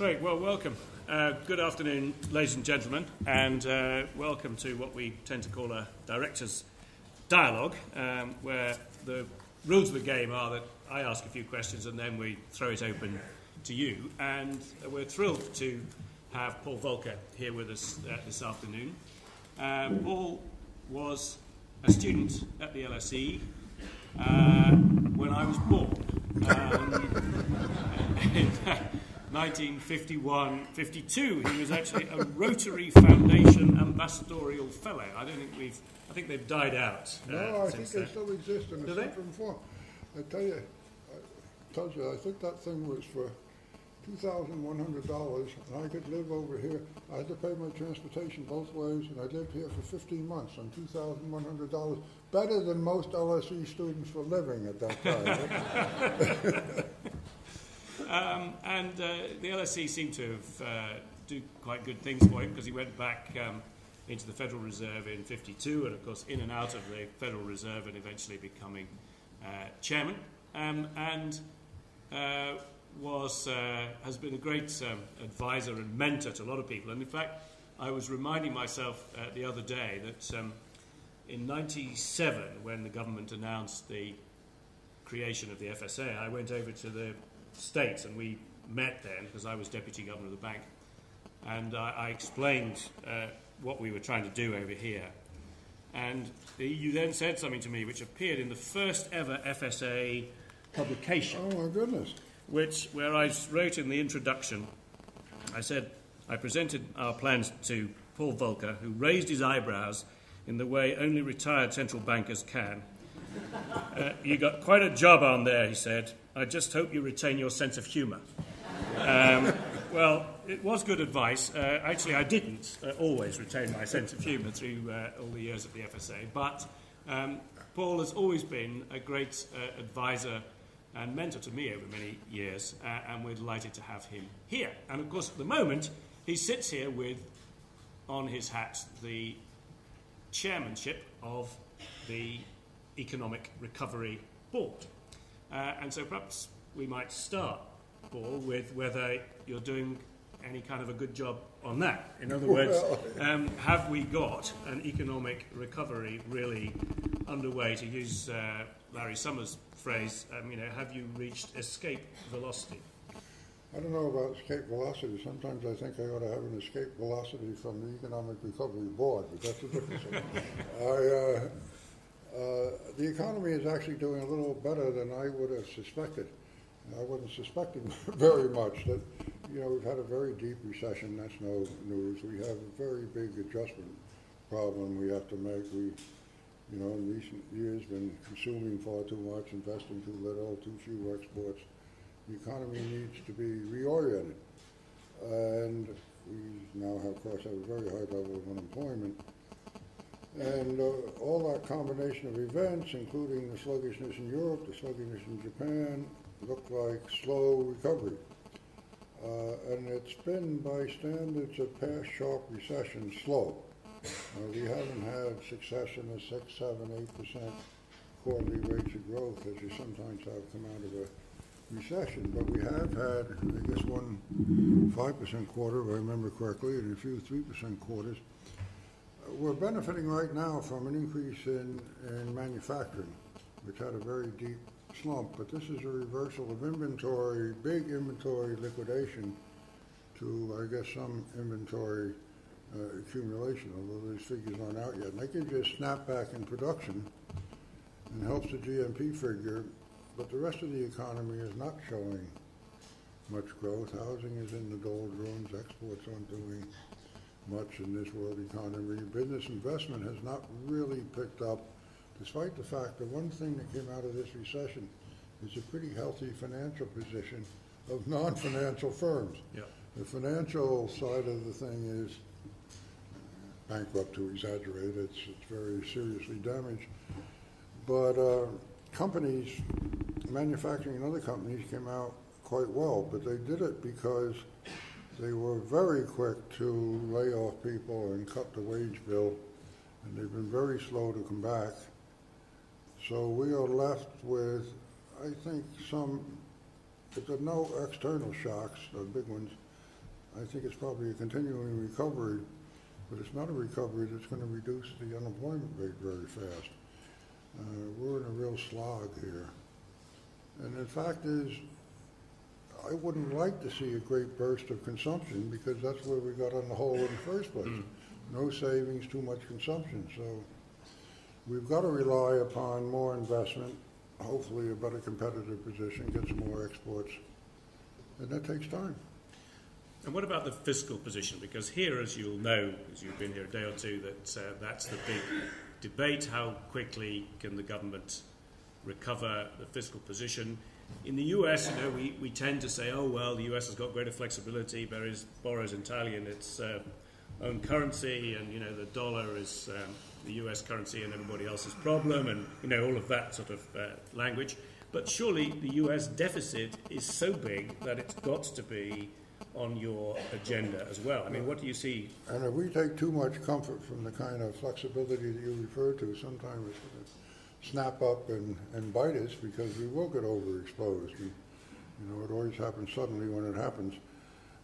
Great, well, welcome. Uh, good afternoon, ladies and gentlemen, and uh, welcome to what we tend to call a director's dialogue, um, where the rules of the game are that I ask a few questions and then we throw it open to you. And we're thrilled to have Paul Volcker here with us uh, this afternoon. Uh, Paul was a student at the LSE uh, when I was born. Um, 1951 52, he was actually a Rotary Foundation ambassadorial fellow. I don't think we've, I think they've died out. Uh, No, I think they then. still exist in Do a they? different form. I tell you, I told you, I think that thing was for two thousand one hundred dollars, and I could live over here. I had to pay my transportation both ways, and I lived here for fifteen months on two thousand one hundred dollars. Better than most LSE students were living at that time. Um, and uh, the LSE seemed to have uh, do quite good things for him because he went back um, into the Federal Reserve in 52 and of course in and out of the Federal Reserve and eventually becoming uh, chairman. Um, and uh, was, uh, has been a great um, advisor and mentor to a lot of people. And in fact I was reminding myself uh, the other day that um, in 97 when the government announced the creation of the FSA, I went over to the States and we met then because I was deputy governor of the bank. And I, I explained uh, what we were trying to do over here. And the, you then said something to me which appeared in the first ever FSA publication oh my goodness! which where I wrote in the introduction, I said I presented our plans to Paul Volcker, who raised his eyebrows in the way only retired central bankers can. Uh, you got quite a job on there, he said. I just hope you retain your sense of humour. Um, well, it was good advice. Uh, actually, I didn't uh, always retain my sense of humour through uh, all the years at the FSA, but um, Paul has always been a great uh, advisor and mentor to me over many years, uh, and we're delighted to have him here. And of course, at the moment, he sits here with, on his hat, the chairmanship of the Economic Recovery Board. Uh, and so perhaps we might start, Paul, with whether you're doing any kind of a good job on that. In other words, um, have we got an economic recovery really underway, to use uh, Larry Summers' phrase, um, you know, have you reached escape velocity? I don't know about escape velocity. Sometimes I think I ought to have an escape velocity from the Economic Recovery Board, but that's a different thing. I, uh, uh, the economy is actually doing a little better than I would have suspected. I wasn't suspecting very much that, you know, we've had a very deep recession. That's no news. We have a very big adjustment problem we have to make. We, you know, in recent years been consuming far too much, investing too little, too few exports the economy needs to be reoriented. And we now, have, of course, have a very high level of unemployment. And uh, all that combination of events, including the sluggishness in Europe, the sluggishness in Japan, look like slow recovery. Uh, and it's been, by standards of past sharp recession, slow. Uh, we haven't had succession of six, seven, eight percent quarterly rates of growth as you sometimes have come out of a recession, but we have had, I guess, one five percent quarter, if I remember correctly, and a few three percent quarters. We're benefiting right now from an increase in, in manufacturing, which had a very deep slump, but this is a reversal of inventory, big inventory liquidation to, I guess, some inventory uh, accumulation, although these figures aren't out yet. And gives you a snapback in production and helps the GNP figure but the rest of the economy is not showing much growth. Housing is in the doldrums. Exports aren't doing much in this world economy. Business investment has not really picked up, despite the fact that one thing that came out of this recession is a pretty healthy financial position of non-financial firms. Yeah. The financial side of the thing is bankrupt to exaggerate. It's, it's very seriously damaged. But uh, companies, manufacturing and other companies came out quite well, but they did it because they were very quick to lay off people and cut the wage bill, and they've been very slow to come back. So we are left with, I think, some, if there are no external shocks, the big ones, I think it's probably a continuing recovery, but it's not a recovery that's going to reduce the unemployment rate very fast. Uh, We're in a real slog here. And the fact is, I wouldn't like to see a great burst of consumption because that's where we got on the hole in the first place. No savings, too much consumption. So we've got to rely upon more investment, hopefully a better competitive position, get some more exports. And that takes time. And what about the fiscal position? Because here, as you'll know, as you've been here a day or two, that uh, that's the big debate. How quickly can the government recover the fiscal position? In the US, you know, we, we tend to say, oh, well, the US has got greater flexibility, borrows, borrows entirely in its uh, own currency, and, you know, the dollar is um, the US currency and everybody else's problem, and, you know, all of that sort of uh, language. But surely the US deficit is so big that it's got to be on your agenda as well. I mean, what do you see? And if we take too much comfort from the kind of flexibility that you refer to, sometimes it's snap up and, and bite us because we will get overexposed. And, you know, it always happens suddenly when it happens.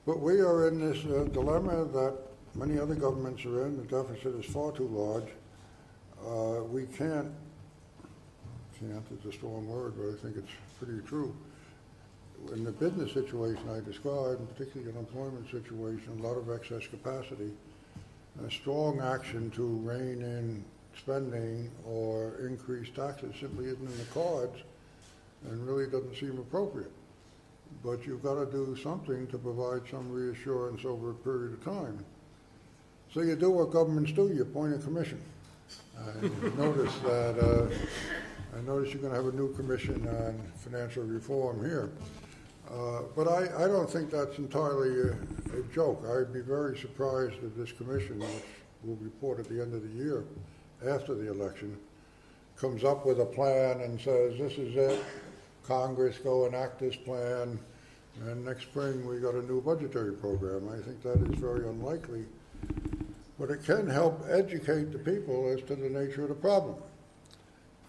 But we are in this uh, dilemma that many other governments are in. The deficit is far too large. Uh, we can't, can't is a strong word, but I think it's pretty true in the business situation I described, and particularly the unemployment situation, a lot of excess capacity, a strong action to rein in spending or increased taxes simply isn't in the cards and really doesn't seem appropriate. But you've got to do something to provide some reassurance over a period of time. So you do what governments do, you appoint a commission. I notice that, uh, I notice you're going to have a new commission on financial reform here. Uh, But I, I don't think that's entirely a, a joke. I'd be very surprised if this commission, which will report at the end of the year, after the election, comes up with a plan and says, this is it, Congress go enact this plan, and next spring we got a new budgetary program. I think that is very unlikely. But it can help educate the people as to the nature of the problem.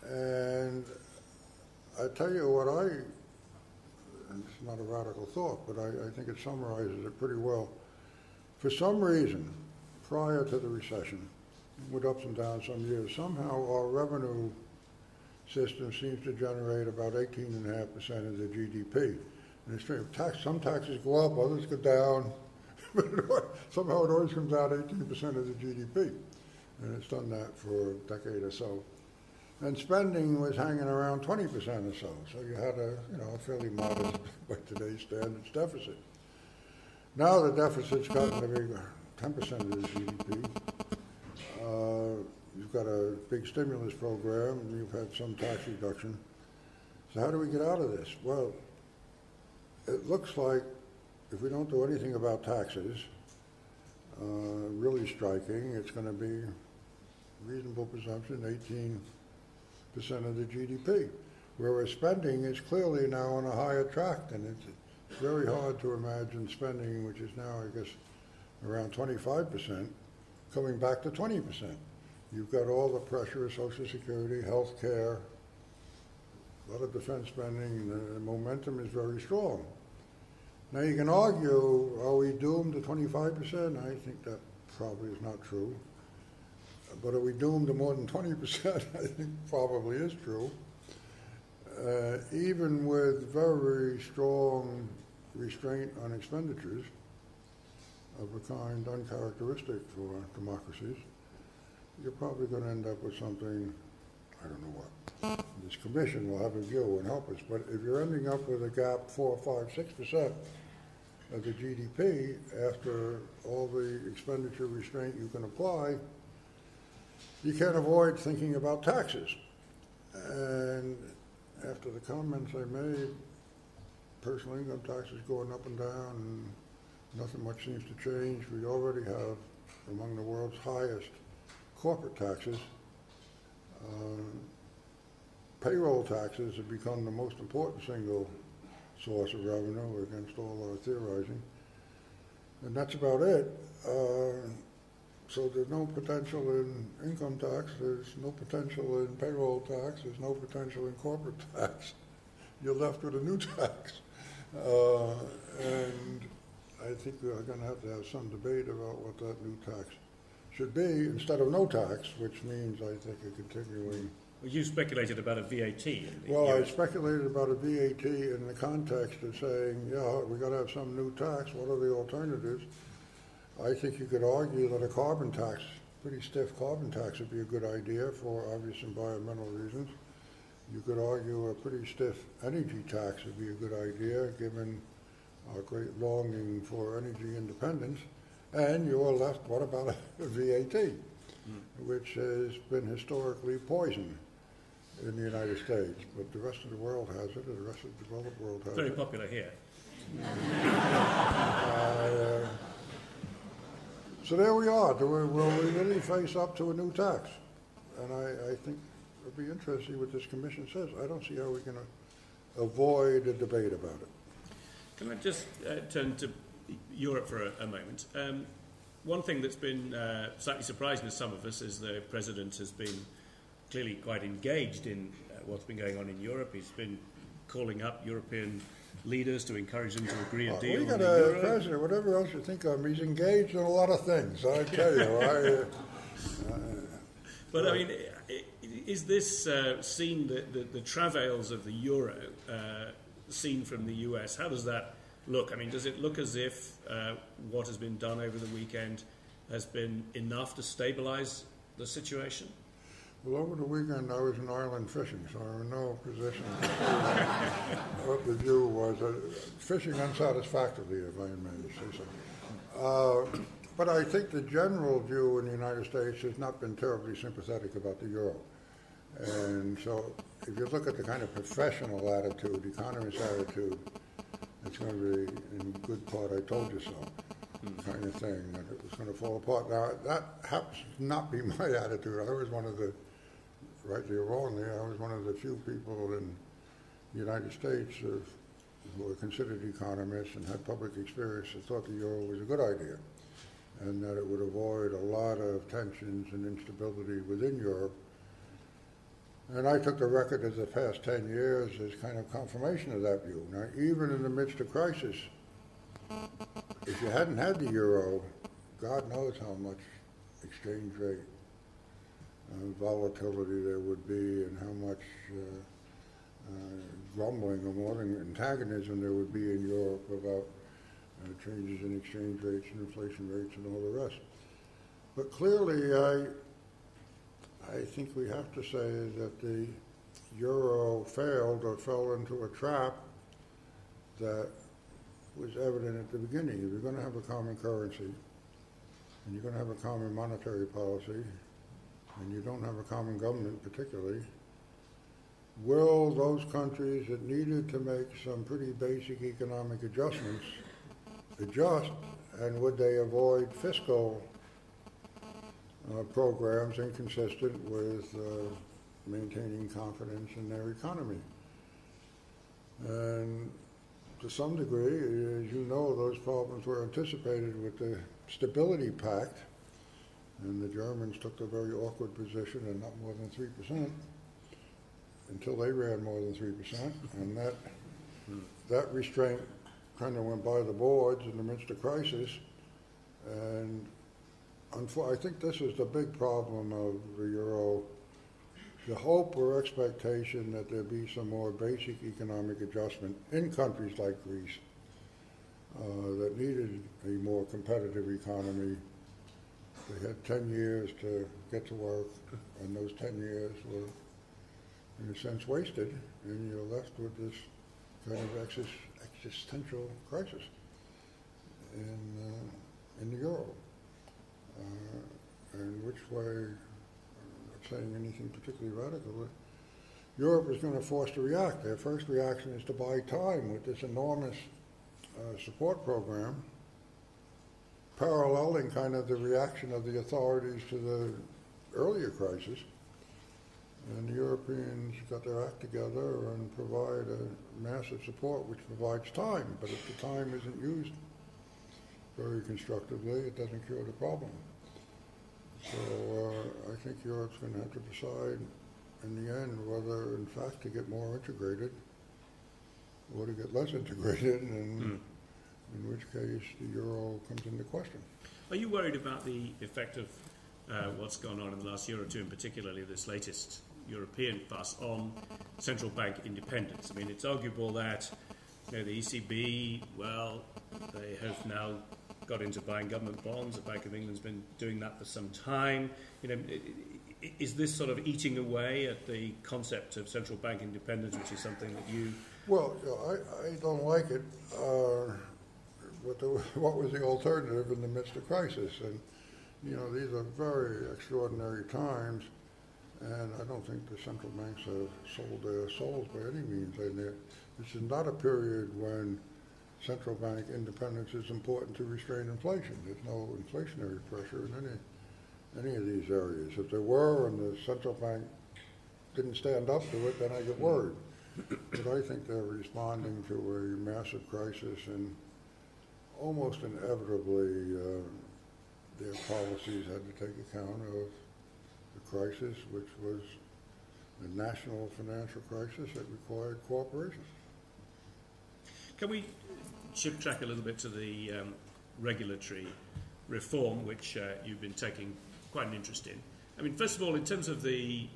And I tell you what I it's not a radical thought, but I, I think it summarizes it pretty well. For some reason, prior to the recession, with ups and downs some years, somehow our revenue system seems to generate about 18.5% of the GDP. And it's true, tax, some taxes go up, others go down, but somehow it always comes out 18% of the GDP. And it's done that for a decade or so and spending was hanging around 20% or so. So you had a, you know, a fairly modest, by today's standards, deficit. Now the deficit's gotten to be 10% of the GDP. You've got a big stimulus program, and you've had some tax reduction. So how do we get out of this? Well, it looks like if we don't do anything about taxes, uh, really striking, it's going to be reasonable presumption, 18 percent of the GDP, whereas spending is clearly now on a higher track, and it's very hard to imagine spending, which is now, I guess, around 25 percent, coming back to 20 percent. You've got all the pressure of Social Security, health care, a lot of defense spending, the momentum is very strong. Now you can argue, are we doomed to 25%? I think that probably is not true. But are we doomed to more than 20%? I think probably is true. Uh, even with very strong restraint on expenditures of a kind uncharacteristic for democracies, you're probably going to end up with something, I don't know what. This commission will have a view and help us, but if you're ending up with a gap four, five, six percent of the GDP after all the expenditure restraint you can apply, you can't avoid thinking about taxes. And after the comments I made, personal income taxes going up and down, and nothing much seems to change. We already have among the world's highest corporate taxes. Uh, payroll taxes have become the most important single source of revenue against all our theorizing. And that's about it. Uh, so there's no potential in income tax, there's no potential in payroll tax, there's no potential in corporate tax. You're left with a new tax. Uh, and I think we are gonna have to have some debate about what that new tax should be, instead of no tax, which means, I think, a continuing. Well, you speculated about a VAT. Well, I speculated about a VAT in the context of saying, yeah, we gotta have some new tax, what are the alternatives? I think you could argue that a carbon tax, pretty stiff carbon tax would be a good idea for obvious environmental reasons. You could argue a pretty stiff energy tax would be a good idea, given our great longing for energy independence. And you are left, what about a VAT, which has been historically poisoned in the United States, but the rest of the world has it, and the rest of the developed world has Very it. Very popular here. Uh, So there we are. Do we, will we really face up to a new tax? And I, I think it'll be interesting what this commission says. I don't see how we can uh, avoid a debate about it. Can I just uh, turn to Europe for a, a moment? Um, one thing that's been uh, slightly surprising to some of us is the president has been clearly quite engaged in uh, what's been going on in Europe. He's been calling up European leaders to encourage them to agree a Uh, deal We got a euro. president, whatever else you think of him, he's engaged in a lot of things, I tell you. I, uh, But I mean, is this uh, seen the, the, the travails of the euro uh, seen from the US? How does that look? I mean, does it look as if uh, what has been done over the weekend has been enough to stabilise the situation? Well, over the weekend, I was in Ireland fishing, so I'm in no position to what the view was. Uh, Fishing unsatisfactorily, if I may say so. Uh, But I think the general view in the United States has not been terribly sympathetic about the euro. And so if you look at the kind of professional attitude, economist attitude, it's going to be in good part, I told you so, kind of thing, that it was going to fall apart. Now, that happens to not be my attitude. I was one of the, rightly or wrongly, I was one of the few people in the United States of, who were considered economists and had public experience that thought the euro was a good idea and that it would avoid a lot of tensions and instability within Europe. And I took the record of the past 10 years as kind of confirmation of that view. Now, even in the midst of crisis, if you hadn't had the euro, God knows how much exchange rate uh, volatility there would be and how much uh, uh, grumbling or more antagonism there would be in Europe about uh, changes in exchange rates and inflation rates and all the rest. But clearly, I, I think we have to say that the euro failed or fell into a trap that was evident at the beginning. If you're going to have a common currency, and you're going to have a common monetary policy, and you don't have a common government particularly, will those countries that needed to make some pretty basic economic adjustments adjust, and would they avoid fiscal uh, programs inconsistent with uh, maintaining confidence in their economy? And to some degree, as you know, those problems were anticipated with the Stability Pact, and the Germans took the very awkward position and not more than three percent until they ran more than three percent, and that that restraint kind of went by the boards in the midst of crisis, and I think this is the big problem of the euro. The hope or expectation that there be some more basic economic adjustment in countries like Greece uh, that needed a more competitive economy. They had 10 years to get to work, and those 10 years were, in a sense, wasted, and you're left with this kind of exis- existential crisis in, uh, in the euro. Uh, and which way, I'm not saying anything particularly radical, Europe is going to force to react. Their first reaction is to buy time with this enormous uh, support program, paralleling kind of the reaction of the authorities to the earlier crisis. And the Europeans got their act together and provide a massive support which provides time, but if the time isn't used very constructively, it doesn't cure the problem. So uh, I think Europe's going to have to decide in the end whether, in fact, to get more integrated or to get less integrated and in which case the euro comes into question. Are you worried about the effect of uh, what's gone on in the last year or two, and particularly this latest European fuss on central bank independence? I mean, it's arguable that you know, the ECB, well, they have now got into buying government bonds. The Bank of England's been doing that for some time. You know, is this sort of eating away at the concept of central bank independence, which is something that you? Well, I, I don't like it. Uh, but the, what was the alternative in the midst of crisis? And you know, these are very extraordinary times, and I don't think the central banks have sold their souls by any means. And this is not a period when central bank independence is important to restrain inflation. There's no inflationary pressure in any any of these areas. If there were, and the central bank didn't stand up to it, then I get worried. But I think they're responding to a massive crisis, and almost inevitably, uh, their policies had to take account of the crisis, which was a national financial crisis that required cooperation. Can we shift track a little bit to the um, regulatory reform, which uh, you've been taking quite an interest in? I mean, first of all, in terms of the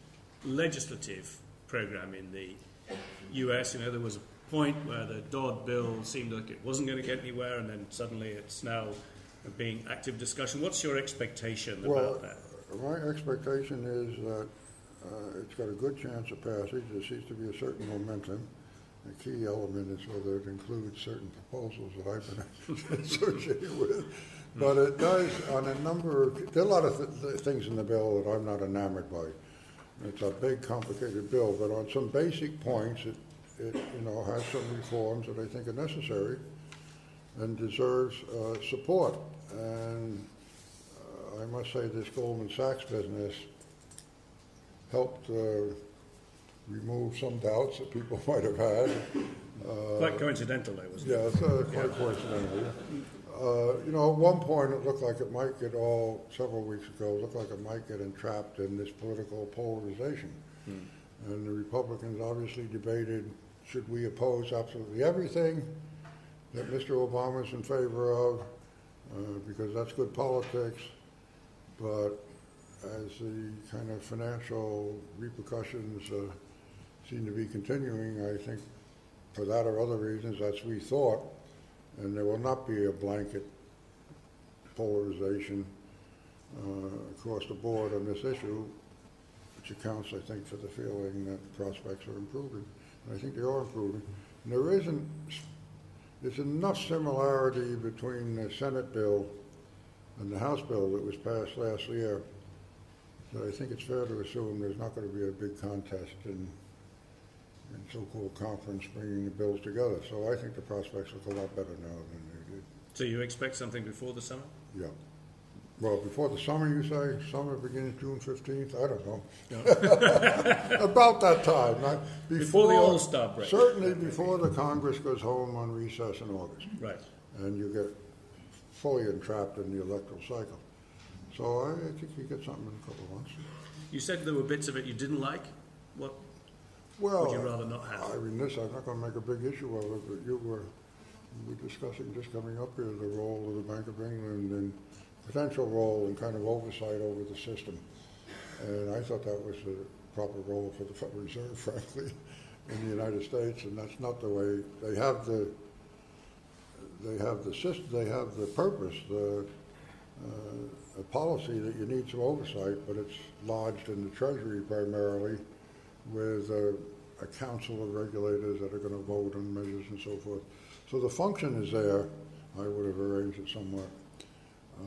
legislative program in the US, you know, there was a point where the Dodd bill seemed like it wasn't going to get anywhere, and then suddenly it's now being active discussion. What's your expectation well, about that? My expectation is that uh, it's got a good chance of passage. There seems to be a certain momentum. The key element is whether it includes certain proposals that I've been associated with. But it does on a number of, there are a lot of th- th- things in the bill that I'm not enamored by. It's a big, complicated bill, but on some basic points, it, it you know, has some reforms that I think are necessary and deserves uh, support. And uh, I must say, this Goldman Sachs business helped uh, remove some doubts that people might have had. Uh, quite coincidental, though, wasn't yeah, it? Uh, quite yeah. coincidental. Uh, you know, at one point it looked like it might get all, several weeks ago, it looked like it might get entrapped in this political polarization. Hmm. And the Republicans obviously debated should we oppose absolutely everything that Mr. Obama is in favor of, uh, because that's good politics. But as the kind of financial repercussions uh, seem to be continuing, I think for that or other reasons, as we thought, and there will not be a blanket polarization uh, across the board on this issue, which accounts, I think, for the feeling that prospects are improving. And I think they are improving. And there isn't, there's enough similarity between the Senate bill and the House bill that was passed last year that I think it's fair to assume there's not going to be a big contest in and so-called conference bringing the bills together. So I think the prospects look a lot better now than they did. So you expect something before the summer? Yeah. Well, before the summer, you say? Summer begins June 15th? I don't know. About that time. Not before, before the All-Star break. Certainly before the Congress goes home on recess in August. Right. And you get fully entrapped in the electoral cycle. So I, I think you get something in a couple of months. You said there were bits of it you didn't like. What well, would you rather not have? I mean, this, I'm not going to make a big issue of it, but you were, we were discussing just coming up here, the role of the Bank of England and potential role and kind of oversight over the system. And I thought that was the proper role for the Federal Reserve, frankly, in the United States, and that's not the way, they have the, they have the system, they have the purpose, the, uh, a policy that you need some oversight, but it's lodged in the Treasury primarily, with a, a council of regulators that are going to vote on measures and so forth. So the function is there. I would have arranged it somewhat uh,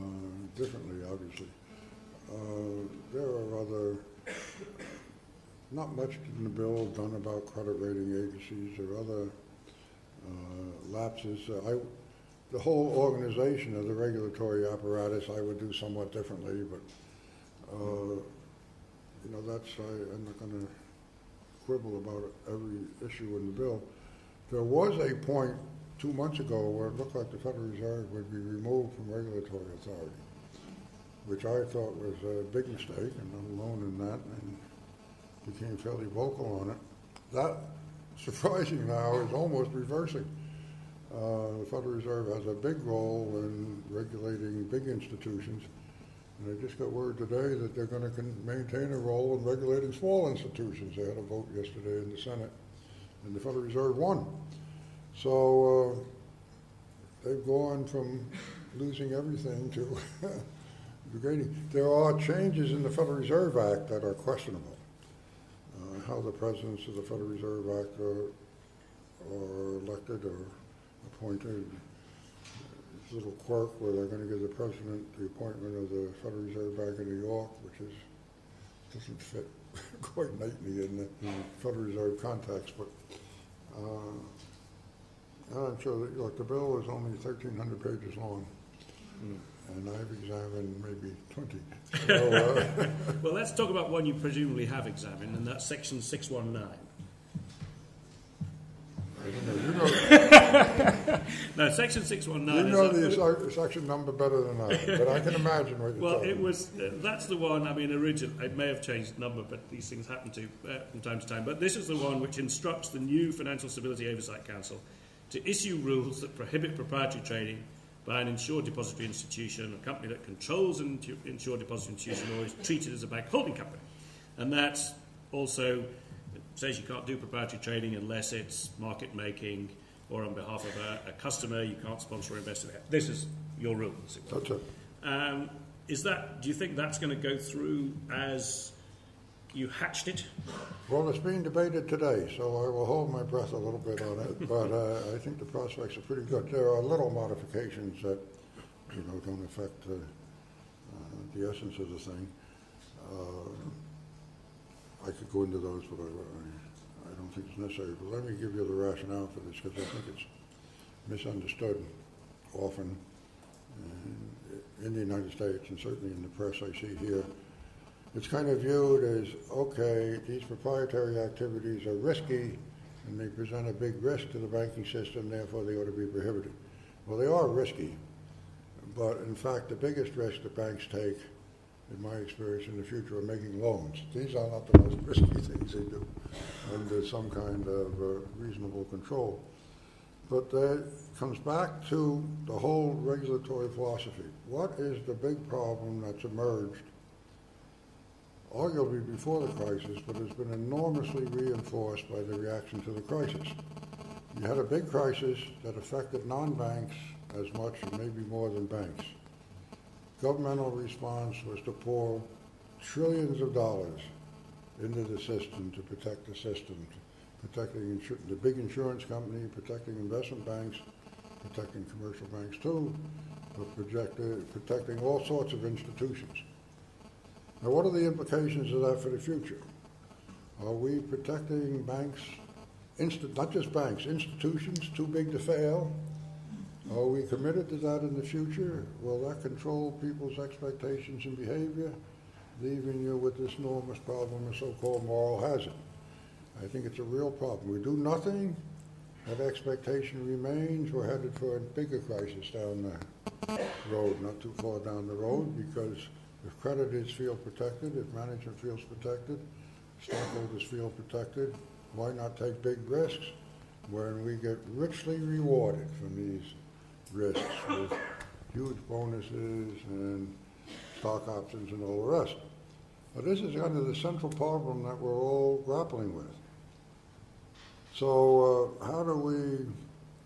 differently, obviously. Uh, there are other, not much in the bill done about credit rating agencies or other uh, lapses. I, the whole organization of the regulatory apparatus, I would do somewhat differently, but uh, you know that's I, I'm not going to quibble about every issue in the bill. There was a point two months ago where it looked like the Federal Reserve would be removed from regulatory authority, which I thought was a big mistake, and I'm alone in that, and became fairly vocal on it. That, surprising now, is almost reversing. Uh, the Federal Reserve has a big role in regulating big institutions. And I just got word today that they're going to maintain a role in regulating small institutions. They had a vote yesterday in the Senate, and the Federal Reserve won. So uh, they've gone from losing everything to gaining. There are changes in the Federal Reserve Act that are questionable. Uh, how the presidents of the Federal Reserve Act are, are elected or appointed. This little quirk where they're going to give the president the appointment of the Federal Reserve Bank of New York, which is doesn't fit quite neatly in the Federal Reserve context, but uh, I'm sure that look, the bill is only 1,300 pages long, and I've examined maybe 20. So, uh, Well, let's talk about one you presumably have examined, and that's section 619. you know, No, section 619 you know the section number better than I, but I can imagine what you're well, it was. Uh, that's the one. I mean, originally, It may have changed number, but these things happen to uh, from time to time. But this is the one which instructs the new Financial Stability Oversight Council to issue rules that prohibit proprietary trading by an insured depository institution, a company that controls an insured depository institution, or is treated as a bank holding company, and that's also says you can't do proprietary trading unless it's market making or on behalf of a, a customer. You can't sponsor or invest in it. This is your rule. as it were. Um, is that? Do you think that's going to go through as you hatched it? Well, it's being debated today, so I will hold my breath a little bit on it, but uh, I think the prospects are pretty good. There are little modifications that, you know, don't affect uh, uh, the essence of the thing. Uh, I could go into those, but I, I, think it's necessary. But let me give you the rationale for this, because I think it's misunderstood often uh, in the United States, and certainly in the press I see here it's kind of viewed as okay, these proprietary activities are risky and they present a big risk to the banking system, therefore they ought to be prohibited. Well, they are risky, but in fact, the biggest risk that banks take, in my experience in the future, are making loans. These are not the most risky things they do under some kind of uh, reasonable control. But that comes back to the whole regulatory philosophy. What is the big problem that's emerged arguably before the crisis, but has been enormously reinforced by the reaction to the crisis. You had a big crisis that affected non-banks as much and maybe more than banks. Governmental response was to pour trillions of dollars into the system to protect the system, protecting the big insurance company, protecting investment banks, protecting commercial banks too, but protecting all sorts of institutions. Now, what are the implications of that for the future? Are we protecting banks, not just banks, institutions too big to fail? Are we committed to that in the future? Will that control people's expectations and behavior, leaving you with this enormous problem of so-called moral hazard? I think it's a real problem. We do nothing, that expectation remains. We're headed for a bigger crisis down the road, not too far down the road, because if creditors feel protected, if management feels protected, stockholders feel protected, why not take big risks when we get richly rewarded from these risks with huge bonuses and stock options and all the rest? But this is kind of the central problem that we're all grappling with. So uh, how do we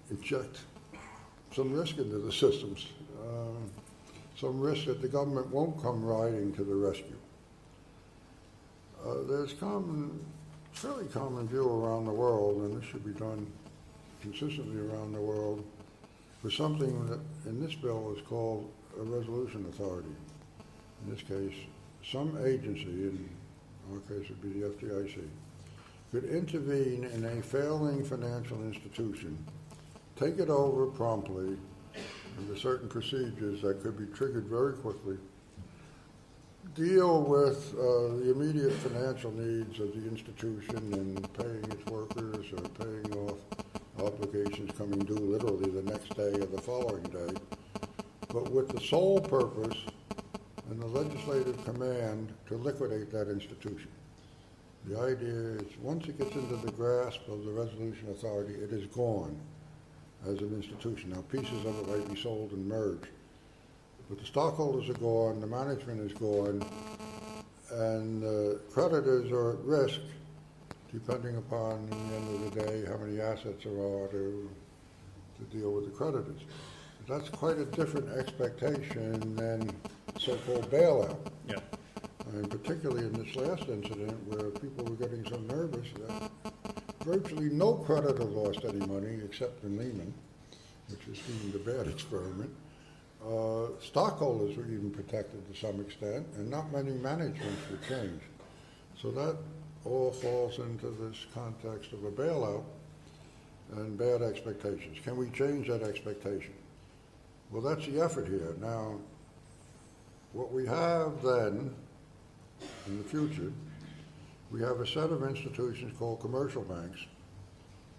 inject some risk into the systems? Um, some risk that the government won't come riding to the rescue. Uh, there's common, fairly common view around the world, and this should be done consistently around the world, for something that in this bill is called a resolution authority. In this case, some agency, in our case it would be the FDIC, could intervene in a failing financial institution, take it over promptly, under certain procedures that could be triggered very quickly, deal with uh, the immediate financial needs of the institution and paying its workers or paying off obligations coming due literally the next day or the following day, but with the sole purpose and the legislative command to liquidate that institution. The idea is once it gets into the grasp of the resolution authority, it is gone. as an institution. Now, pieces of it might be sold and merged, but the stockholders are gone, the management is gone, and uh, creditors are at risk, depending upon, in the end of the day, how many assets there are to, to deal with the creditors. That's quite a different expectation than so-called bailout. Yeah. And particularly in this last incident where people were getting so nervous that virtually no creditor lost any money except in Lehman, which is deemed a bad experiment. Uh, stockholders were even protected to some extent, and not many managements were changed. So that all falls into this context of a bailout and bad expectations. Can we change that expectation? Well, that's the effort here. Now, what we have then in the future, we have a set of institutions called commercial banks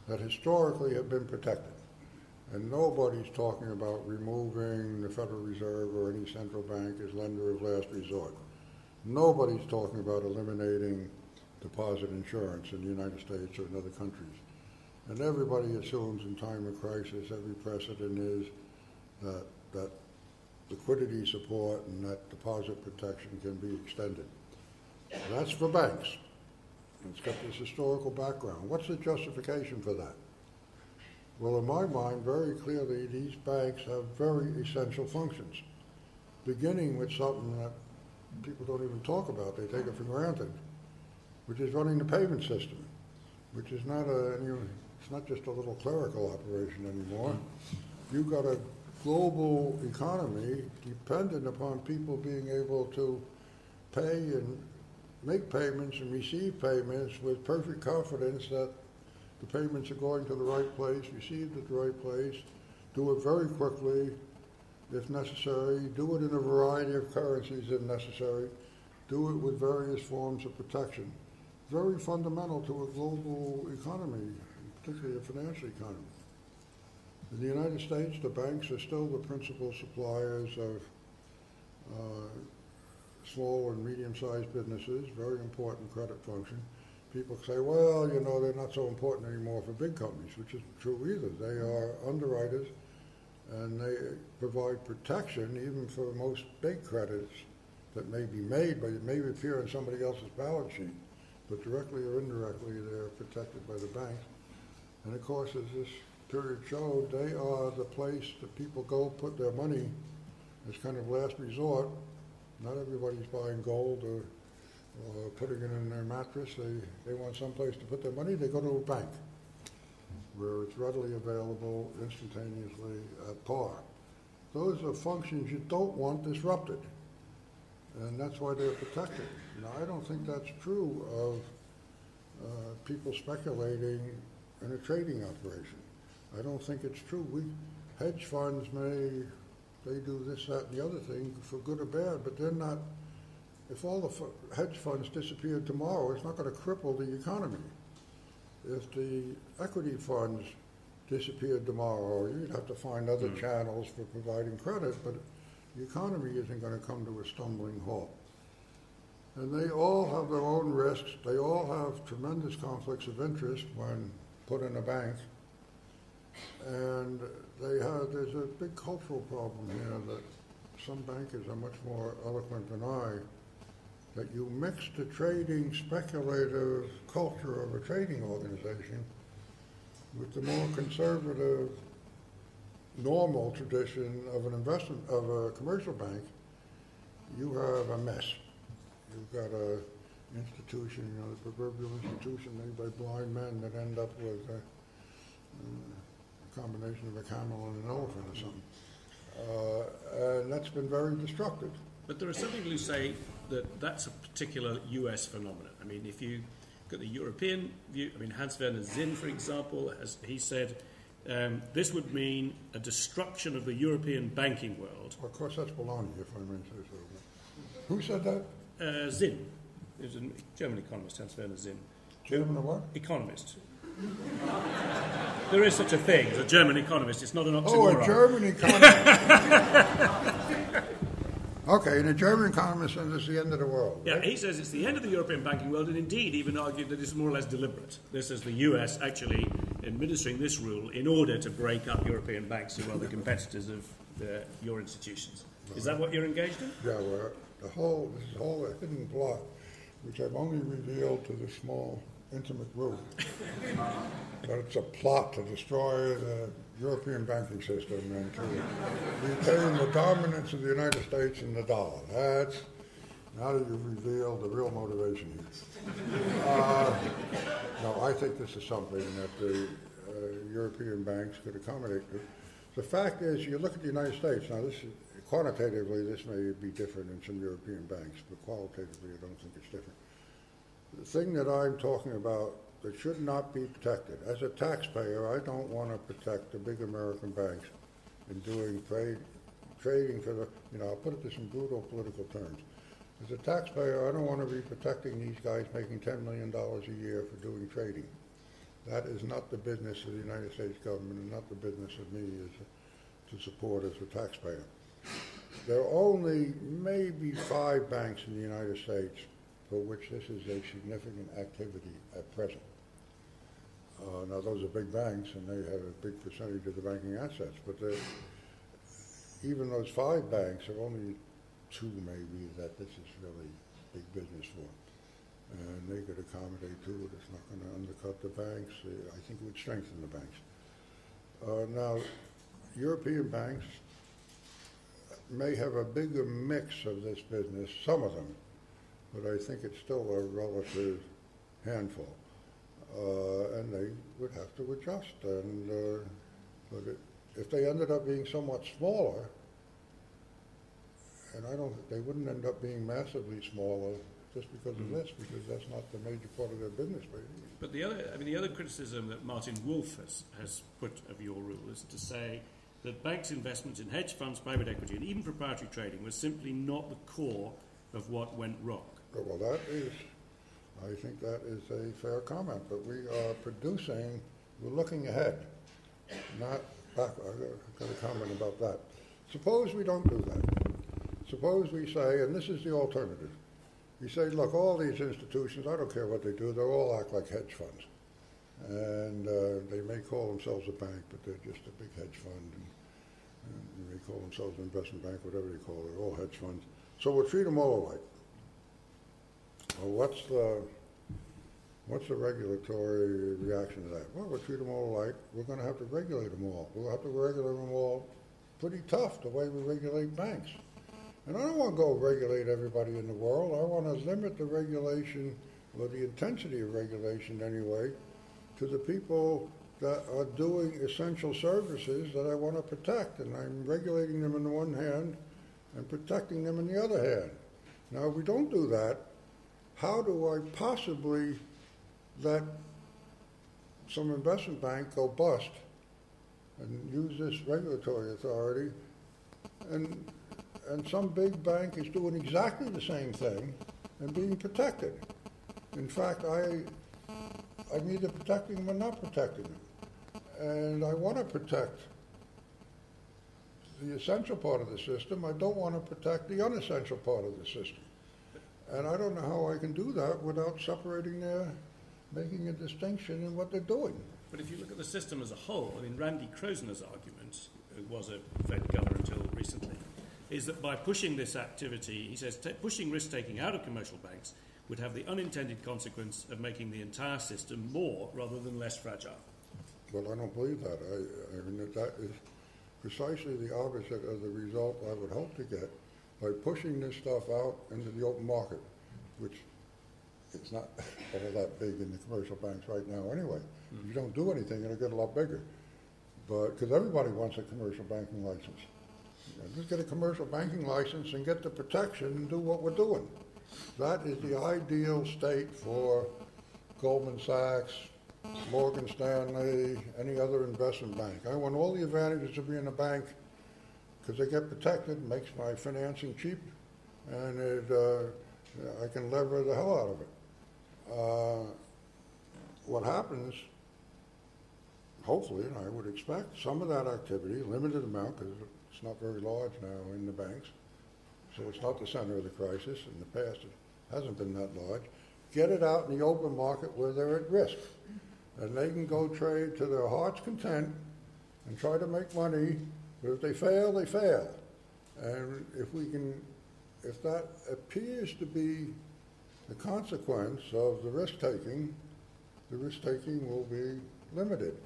that historically have been protected. And nobody's talking about removing the Federal Reserve or any central bank as lender of last resort. Nobody's talking about eliminating deposit insurance in the United States or in other countries. And everybody assumes in time of crisis, every precedent is that, that liquidity support and that deposit protection can be extended. That's for banks. It's got this historical background. What's the justification for that? Well, in my mind, very clearly, these banks have very essential functions, beginning with something that people don't even talk about. They take it for granted, which is running the payment system, which is not a, it's not just a little clerical operation anymore. You've got a global economy dependent upon people being able to pay and make payments and receive payments with perfect confidence that the payments are going to the right place, received at the right place, do it very quickly if necessary, do it in a variety of currencies if necessary, do it with various forms of protection. Very fundamental to a global economy, particularly a financial economy. In the United States, the banks are still the principal suppliers of uh, small and medium-sized businesses, very important credit function. People say, well, you know, they're not so important anymore for big companies, which isn't true either. They are underwriters, and they provide protection even for most big credits that may be made, but it may appear on somebody else's balance sheet. But directly or indirectly, they're protected by the banks. And of course, as this period showed, they are the place that people go put their money as kind of last resort not everybody's buying gold or, or putting it in their mattress. They, they want someplace to put their money. They go to a bank where it's readily available instantaneously at par. Those are functions you don't want disrupted. And that's why they're protected. Now, I don't think that's true of uh, people speculating in a trading operation. I don't think it's true. We, hedge funds may they do this, that, and the other thing for good or bad, but they're not, if all the hedge funds disappeared tomorrow, it's not going to cripple the economy. If the equity funds disappeared tomorrow, you'd have to find other mm. channels for providing credit, but the economy isn't going to come to a stumbling halt. And they all have their own risks. They all have tremendous conflicts of interest when put in a bank. And they have, there's a big cultural problem here that some bankers are much more eloquent than I, that you mix the trading speculative culture of a trading organization with the more conservative normal tradition of an investment of a commercial bank, you have a mess. You've got a institution, you know, the proverbial institution made by blind men that end up with a combination of a camel and an elephant or something. Uh, and that's been very destructive. But there are some people who say that that's a particular US phenomenon. I mean, if you look at the European view, I mean, Hans Werner Sinn, for example, as he said, um, this would mean a destruction of the European banking world. Well, of course, that's baloney, if I may say so. Who said that? Uh, Sinn. He was a German economist, Hans Werner Sinn. German or what? Economist. There is such a thing as a German economist. It's not an oxymoron. Oh, a German economist. okay, and a German economist says it's the end of the world. Yeah, he says it's the end of the European banking world, and indeed even argued that it's more or less deliberate. This is the US actually administering this rule in order to break up European banks who are the competitors of the, your institutions. Is that what you're engaged in? Yeah, well, the whole, this is all a hidden plot, which I've only revealed to the small, intimate group. but it's a plot to destroy the European banking system and to retain the dominance of the United States in the dollar. That's, now that you've revealed the real motivation here. Uh, no, I think this is something that the uh, European banks could accommodate. The fact is, you look at the United States, now this is, quantitatively, this may be different in some European banks, but qualitatively, I don't think it's different. The thing that I'm talking about that should not be protected, as a taxpayer, I don't want to protect the big American banks in doing trade, trading for the, you know, I'll put it to some brutal political terms. As a taxpayer, I don't want to be protecting these guys making $10 million a year for doing trading. That is not the business of the United States government and not the business of me as, to support as a taxpayer. There are only maybe five banks in the United States for which this is a significant activity at present. Uh, now, those are big banks, and they have a big percentage of the banking assets, but even those five banks are only two, maybe, that this is really big business for. And they could accommodate to it. It's not going to undercut the banks. I think it would strengthen the banks. Uh, now, European banks may have a bigger mix of this business, some of them, but I think it's still a relative handful. Uh, and they would have to adjust. And uh, but it, if they ended up being somewhat smaller, and I don't, they wouldn't end up being massively smaller just because of this, because that's not the major part of their business. But the other, I mean, the other criticism that Martin Wolf has, has put of your rule is to say that banks' investments in hedge funds, private equity, and even proprietary trading was simply not the core of what went wrong. Well, that is, I think that is a fair comment, but we are producing, we're looking ahead, not back. I've got a comment about that. Suppose we don't do that. Suppose we say, and this is the alternative, we say, look, all these institutions, I don't care what they do, they all act like hedge funds. And uh, they may call themselves a bank, but they're just a big hedge fund. And, and they call themselves an investment bank, whatever they call it, all hedge funds. So we'll treat them all alike. Well, what's the what's the regulatory reaction to that? Well, we'll treat them all alike. We're going to have to regulate them all. We'll have to regulate them all pretty tough the way we regulate banks. And I don't want to go regulate everybody in the world. I want to limit the regulation, or the intensity of regulation anyway, to the people that are doing essential services that I want to protect. And I'm regulating them in the one hand and protecting them in the other hand. Now, if we don't do that, how do I possibly let some investment bank go bust and use this regulatory authority and and some big bank is doing exactly the same thing and being protected. In fact, I, I'm either protecting them or not protecting them. And I want to protect the essential part of the system. I don't want to protect the unessential part of the system. And I don't know how I can do that without separating their, making a distinction in what they're doing. But if you look at the system as a whole, I mean, Randy Kroszner's argument, who was a Fed governor until recently, is that by pushing this activity, he says, pushing risk taking out of commercial banks would have the unintended consequence of making the entire system more rather than less fragile. Well, I don't believe that. I, I mean, that is precisely the opposite of the result I would hope to get by pushing this stuff out into the open market, which it's not all that big in the commercial banks right now anyway. Mm. If you don't do anything, it'll get a lot bigger. But because everybody wants a commercial banking license. Just get a commercial banking license and get the protection and do what we're doing. That is the ideal state for Goldman Sachs, Morgan Stanley, any other investment bank. I want all the advantages of being a bank because I get protected, makes my financing cheap, and it, uh, I can lever the hell out of it. Uh, what happens, hopefully, and I would expect some of that activity, limited amount, because it's not very large now in the banks, so it's not the center of the crisis. In the past, it hasn't been that large. Get it out in the open market where they're at risk. and they can go trade to their heart's content and try to make money, but if they fail, they fail. And if we can, if that appears to be the consequence of the risk taking, the risk taking will be limited.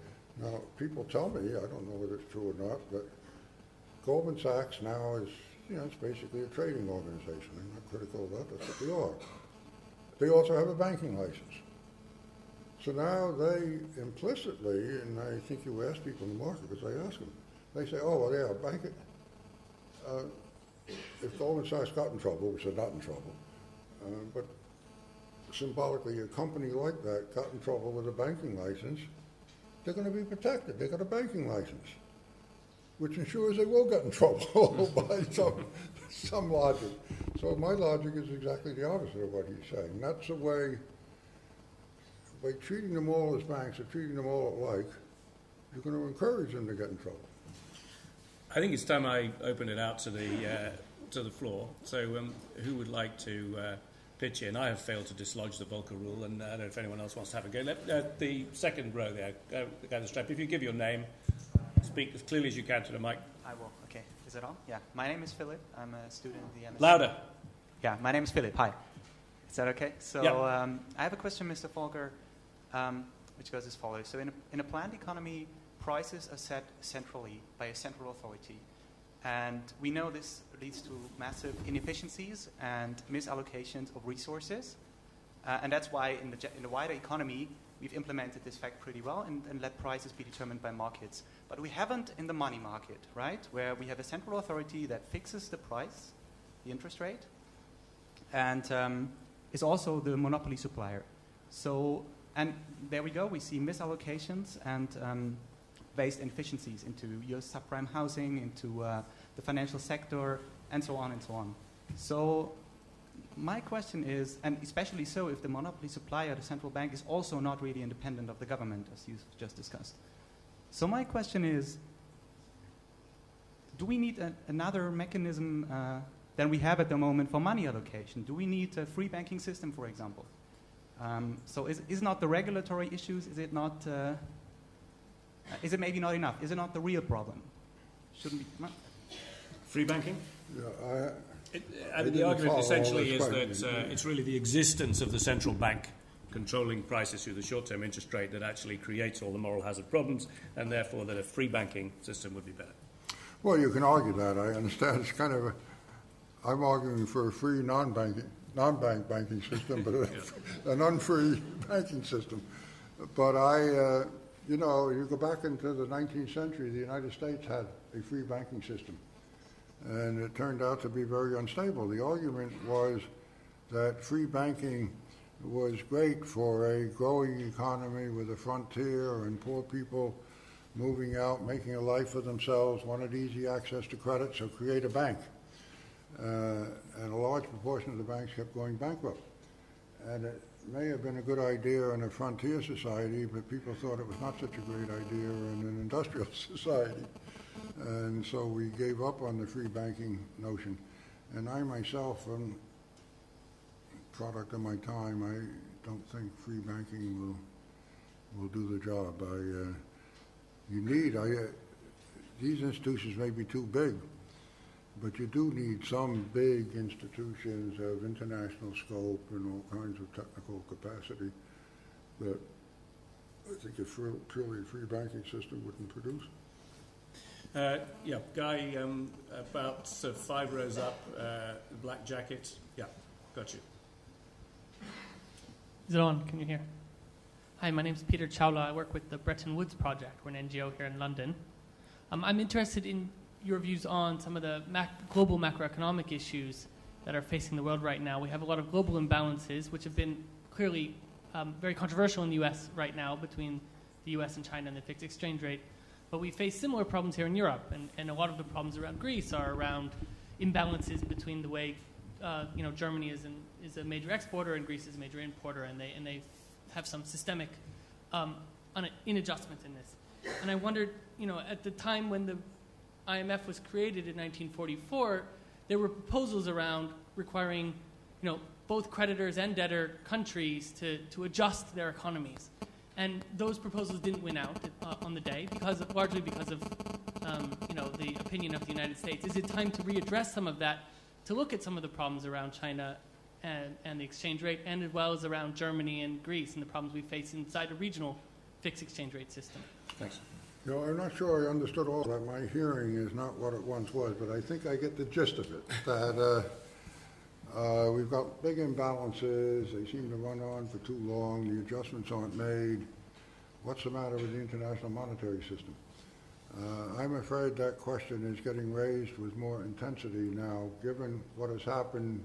Now, people tell me, I don't know whether it's true or not, but Goldman Sachs now is, you know, it's basically a trading organization. I'm not critical of that, that's what they are. They also have a banking license. So now they implicitly, and I think you ask people in the market, because I ask them, they say, oh, well, yeah, a bank it. Uh, if Goldman Sachs got in trouble, which they're not in trouble, uh, but symbolically, a company like that got in trouble with a banking license, they're going to be protected. They got a banking license, which ensures they will get in trouble by some, some logic. So my logic is exactly the opposite of what he's saying. That's the way, by treating them all as banks or treating them all alike, you're going to encourage them to get in trouble. I think it's time I open it out to the uh, to the floor. So, um, who would like to uh, pitch in? I have failed to dislodge the Volcker rule, and uh, I don't know if anyone else wants to have a go. Let, uh, the second row there, go, go the strap. If you give your name, speak as clearly as you can to the mic. I will. Okay. Is it on? Yeah. My name is Philip. I'm a student in the MSc. Louder. Yeah. My name is Philip. Hi. Is that okay? So Yeah. um, I have a question, Mr. Volcker, um, which goes as follows. So in a, in a planned economy, prices are set centrally by a central authority. And we know this leads to massive inefficiencies and misallocations of resources. Uh, and that's why in the, in the wider economy, we've implemented this fact pretty well and, and let prices be determined by markets. But we haven't in the money market, right? Where we have a central authority that fixes the price, the interest rate, and um, is also the monopoly supplier. So, and there we go, we see misallocations and um, based inefficiencies into your subprime housing, into uh, the financial sector, and so on and so on. So, my question is, and especially so if the monopoly supplier, the central bank, is also not really independent of the government, as you just discussed. So, my question is do we need a, another mechanism uh, than we have at the moment for money allocation? Do we need a free banking system, for example? Um, so, is, is not the regulatory issues, is it not, uh, is it maybe not enough? Is it not the real problem? Shouldn't be. Free banking. Yeah, I, It, I uh, the argument essentially is that uh, it's really the existence of the central bank controlling prices through the short-term interest rate that actually creates all the moral hazard problems, and therefore that a free banking system would be better. Well, you can argue that. I understand it's kind of a, I'm arguing for a free non-banking, non-bank banking system, but a, an unfree banking system. But I, uh, you know, you go back into the 19th century, the United States had a free banking system. And it turned out to be very unstable. The argument was that free banking was great for a growing economy with a frontier and poor people moving out, making a life for themselves, wanted easy access to credit, so create a bank. Uh, and a large proportion of the banks kept going bankrupt. And it may have been a good idea in a frontier society, but people thought it was not such a great idea in an industrial society. And so we gave up on the free banking notion. And I myself am product of my time. I don't think free banking will will do the job. I uh, you need I uh, these institutions may be too big, but you do need some big institutions of international scope and all kinds of technical capacity that I think a purely free banking system wouldn't produce. Uh, yeah, Guy, um, about uh, five rows up, uh, black jacket. Yeah, got you. Is it on? Can you hear? Hi, my name is Peter Chowla. I work with the Bretton Woods Project. We're an NGO here in London. Um, I'm interested in your views on some of the mac- global macroeconomic issues that are facing the world right now. We have a lot of global imbalances, which have been clearly um, very controversial in the U.S. right now between the U.S. and China and the fixed exchange rate. But we face similar problems here in Europe, and, and a lot of the problems around Greece are around imbalances between the way uh, you know Germany is is a major exporter and Greece is a major importer, and they and they have some systemic um, un- inadjustment in this. And I wondered, you know, at the time when the IMF was created in 1944, there were proposals around requiring, you know, both creditors and debtor countries to, to adjust their economies. And those proposals didn't win out uh, on the day because of, largely because of um, you know the opinion of the United States. Is it time to readdress some of that, to look at some of the problems around China and, and the exchange rate, and as well as around Germany and Greece and the problems we face inside a regional fixed exchange rate system? Thanks. You know, I'm not sure I understood all that. My hearing is not what it once was, but I think I get the gist of it. That uh, uh, we've got big imbalances, they seem to run on for too long, the adjustments aren't made. What's the matter with the international monetary system? Uh, I'm afraid that question is getting raised with more intensity now, given what has happened.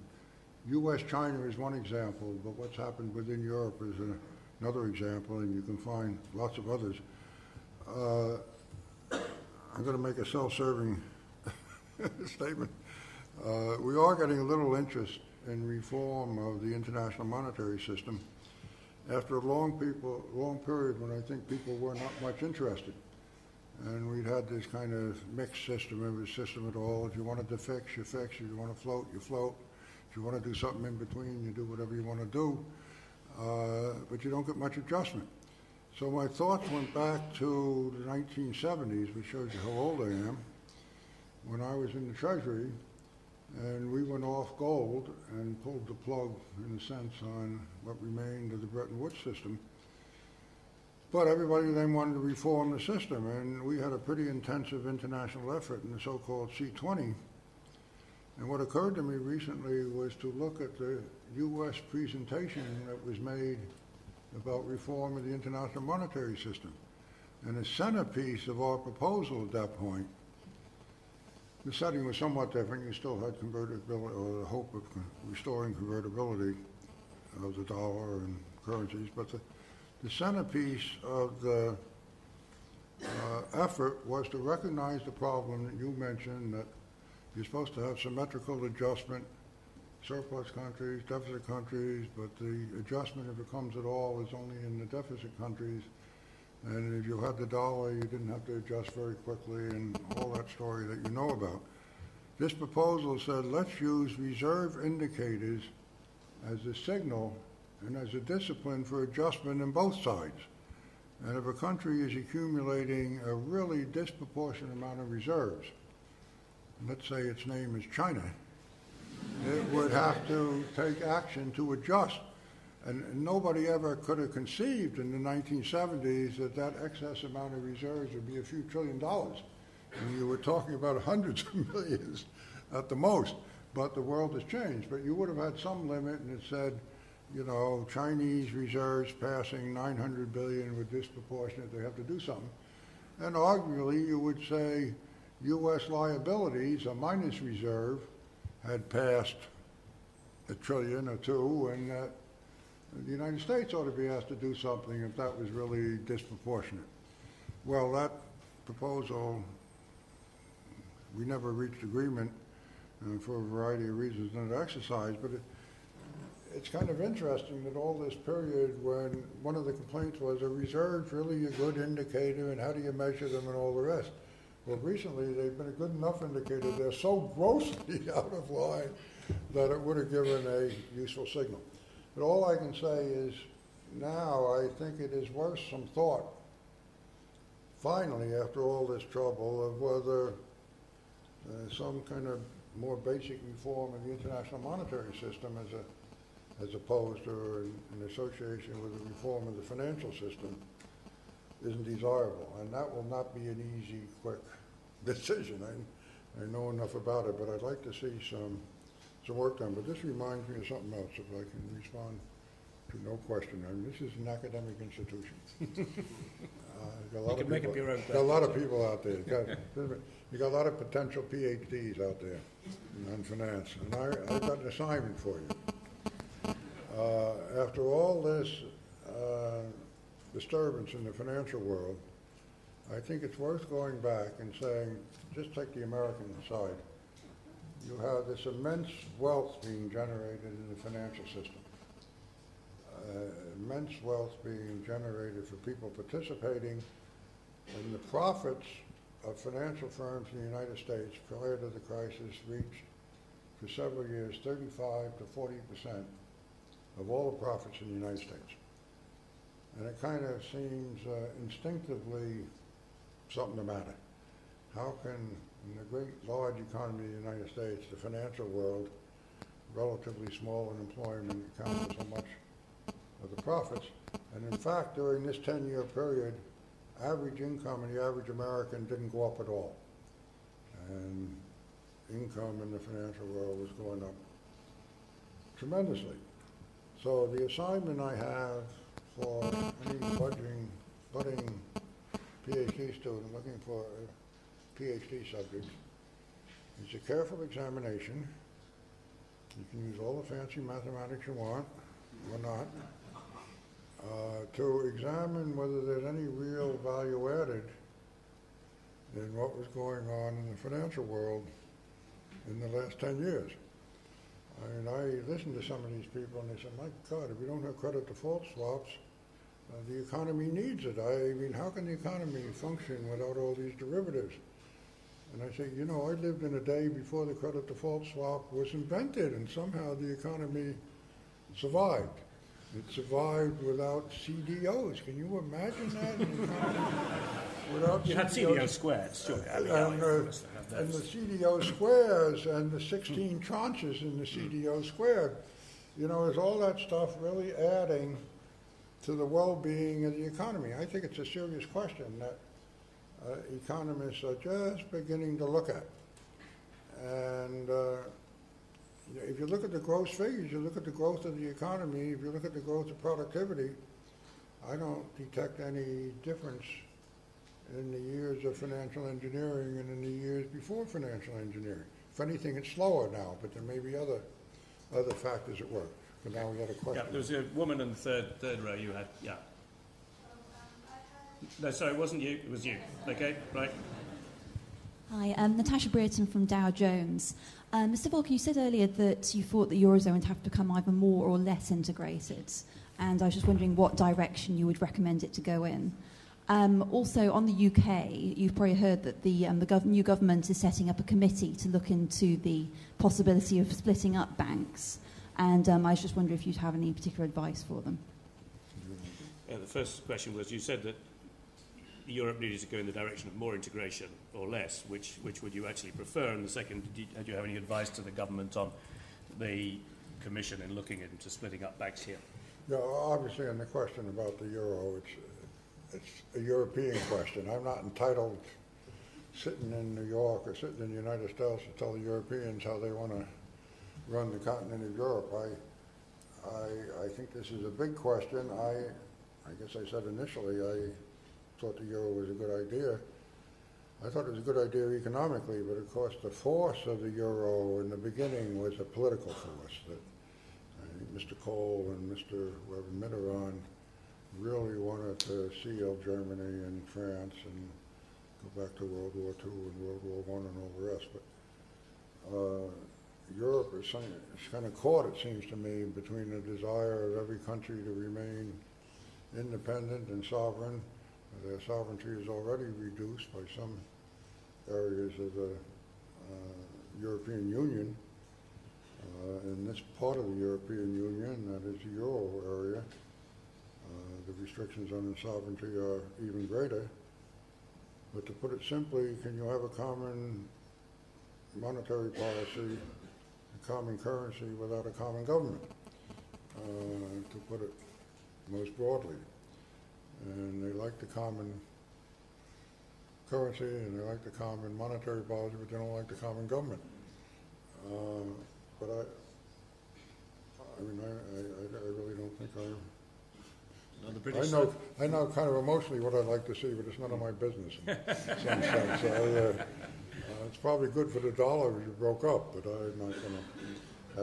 U.S.-China is one example, but what's happened within Europe is another example, and you can find lots of others. Uh, I'm going to make a self-serving statement. Uh, We are getting a little interest in reform of the international monetary system after a long people, long period when I think people were not much interested. And we'd had this kind of mixed system, was system at all. If you wanted to fix, you fix. If you want to float, you float. If you want to do something in between, you do whatever you want to do. Uh, But you don't get much adjustment. So my thoughts went back to the 1970s, which shows you how old I am, when I was in the Treasury, and we went off gold and pulled the plug, in a sense, on what remained of the Bretton Woods system. But everybody then wanted to reform the system, and we had a pretty intensive international effort in the so-called C20. And what occurred to me recently was to look at the U.S. presentation that was made about reform of the international monetary system. And the centerpiece of our proposal at that point, the setting was somewhat different. You still had convertibility, or the hope of restoring convertibility of the dollar and currencies, but the, the centerpiece of the uh, effort was to recognize the problem that you mentioned, that you're supposed to have symmetrical adjustment surplus countries, deficit countries, but the adjustment, if it comes at all, is only in the deficit countries. And if you had the dollar, you didn't have to adjust very quickly and all that story that you know about. This proposal said, let's use reserve indicators as a signal and as a discipline for adjustment in both sides. And if a country is accumulating a really disproportionate amount of reserves, let's say its name is China, it would have to take action to adjust. And nobody ever could have conceived in the 1970s that that excess amount of reserves would be a few trillion dollars. And you were talking about hundreds of millions at the most. But the world has changed. But you would have had some limit, and it said, you know, Chinese reserves passing 900 billion were disproportionate. They have to do something. And arguably, you would say U.S. liabilities, a minus reserve, had passed a trillion or two, and that the United States ought to be asked to do something if that was really disproportionate. Well, that proposal, we never reached agreement uh, for a variety of reasons in that exercise, but it, it's kind of interesting that all this period when one of the complaints was, are reserves really a good indicator and how do you measure them and all the rest? Well, recently, they've been a good enough indicator. They're so grossly out of line that it would have given a useful signal. But all I can say is now I think it is worth some thought, finally, after all this trouble, of whether uh, some kind of more basic reform of the international monetary system as a as opposed to an, association with a reform of the financial system isn't desirable. And that will not be an easy, quick decision. I, I know enough about it, but I'd like to see some, some work done. But this reminds me of something else, if I can respond to no question. I mean, this is an academic institution. Uh, got a lot You of can make up people- your own Got a lot of people out there. You got, you got a lot of potential PhDs out there in finance. And I, I've got an assignment for you. Uh, after all this uh, disturbance in the financial world, I think it's worth going back and saying, just take the American side. You have this immense wealth being generated in the financial system. Uh, immense wealth being generated for people participating and the profits of financial firms in the United States prior to the crisis reached for several years 35 to 40 percent of all the profits in the United States. and it kind of seems uh, instinctively something the matter. How can, in the great large economy of the United States, the financial world, relatively small in employment, account for so much of the profits? And in fact, during this 10-year period, average income in the average American didn't go up at all. And income in the financial world was going up tremendously. So the assignment I have for any budding, budding PhD student looking for PhD subjects. It's a careful examination. You can use all the fancy mathematics you want, or not, uh, to examine whether there's any real value added in what was going on in the financial world in the last 10 years. I mean, I listened to some of these people and they said, my God, if we don't have credit default swaps, uh, the economy needs it. I mean, how can the economy function without all these derivatives? And I say, you know, I lived in a day before the credit default swap was invented, and somehow the economy survived. It survived without CDOs. Can you imagine that? without You had CDO squared, sure. I mean, and, uh, and the. CDO squares and the 16 tranches in the CDO squared. You know, is all that stuff really adding to the well-being of the economy? I think it's a serious question that uh, economists are just beginning to look at. And uh, if you look at the gross figures, you look at the growth of the economy, if you look at the growth of productivity, I don't detect any difference in the years of financial engineering and in the years before financial engineering. If anything, it's slower now, but there may be other, other factors at work. But now we got a Yeah, question. there was a woman in the third, third row you had, yeah. No, sorry, it wasn't you, it was you. Okay, right. Hi, I'm Natasha Brereton from Dow Jones. Um, Mr. Volcker, you said earlier that you thought the Eurozone would have to become either more or less integrated, and I was just wondering what direction you would recommend it to go in. Um, also, on the UK, you've probably heard that the, um, the gov- new government is setting up a committee to look into the possibility of splitting up banks, and um, I was just wondering if you'd have any particular advice for them. Uh, the first question was you said that Europe needed to go in the direction of more integration or less. Which, which would you actually prefer? And the second, did you, had you have any advice to the government on the Commission in looking into splitting up banks here? Yeah, obviously, on the question about the euro, it's, it's a European question. I'm not entitled, sitting in New York or sitting in the United States, to tell the Europeans how they want to run the continent of Europe. I, I, I think this is a big question. I, I guess I said initially, I thought the euro was a good idea. I thought it was a good idea economically, but of course, the force of the euro in the beginning was a political force that Mr. Kohl and Mr. whoever Mitterrand really wanted to seal Germany and France and go back to World War II and World War One and all the rest. But uh, Europe is kind of caught, it seems to me, between the desire of every country to remain independent and sovereign. Their sovereignty is already reduced by some areas of the uh, European Union. Uh, in this part of the European Union, that is the euro area, uh, the restrictions on sovereignty are even greater. But to put it simply, can you have a common monetary policy, a common currency without a common government? Uh, to put it most broadly. And they like the common currency and they like the common monetary policy, but they don't like the common government. Uh, But I, I mean, I, I, I really don't think I, On the British. I know. I know kind of emotionally what I'd like to see, but it's none of my business in some sense. I, uh, uh, It's probably good for the dollar if you broke up, but I'm not gonna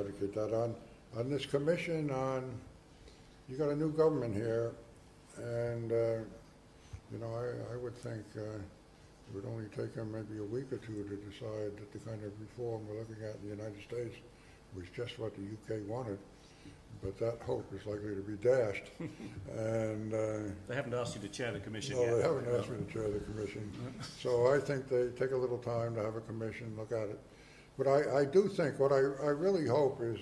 advocate that. On, on this commission on, you got a new government here, and, uh, you know, I, I would think, uh, it would only take them maybe a week or two to decide that the kind of reform we're looking at in the United States was just what the UK wanted, but that hope is likely to be dashed. And, uh, They haven't asked you to chair the commission no, yet. they haven't asked me to chair the commission. So I think they take a little time to have a commission, look at it. But I, I do think, what I, I really hope is,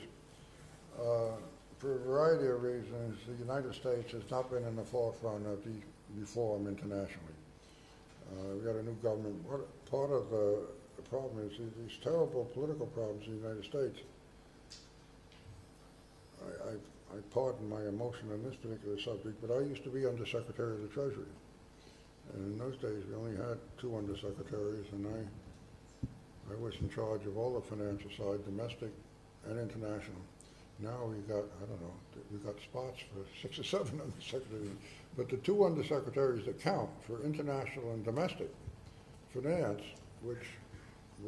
uh, for a variety of reasons, the United States has not been in the forefront of the reform internationally. Uh, we got a new government. What, part of the, problem is these, terrible political problems in the United States. I, I, I pardon my emotion on this particular subject, but I used to be Undersecretary of the Treasury. And in those days, we only had two undersecretaries, and I, I was in charge of all the financial side, domestic and international. Now we got, I don't know, we got spots for six or seven undersecretaries. But the two undersecretaries that count for international and domestic finance, which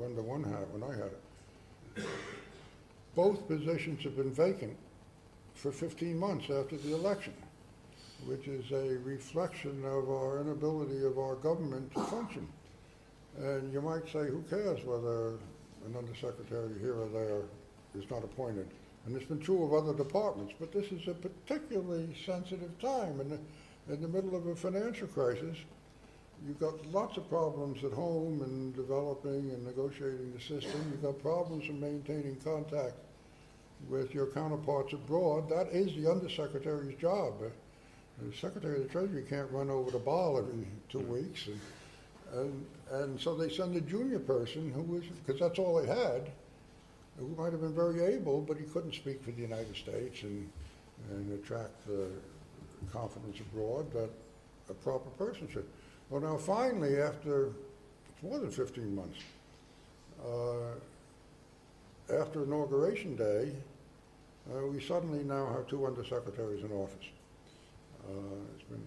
under one hat when I had it, both positions have been vacant for 15 months after the election, which is a reflection of our inability of our government to function. And you might say, who cares whether an undersecretary here or there is not appointed? And it's been true of other departments, but this is a particularly sensitive time in the, in the middle of a financial crisis. You've got lots of problems at home and developing and negotiating the system. You've got problems in maintaining contact with your counterparts abroad. That is the undersecretary's job. The secretary of the treasury can't run over the ball every two weeks. And, and, and so they send a junior person who was, because that's all they had, who might have been very able, but he couldn't speak for the United States and, and attract the confidence abroad that a proper person should. Well, now finally, after more than 15 months, uh, after inauguration day, uh, we suddenly now have two undersecretaries in office. Uh, been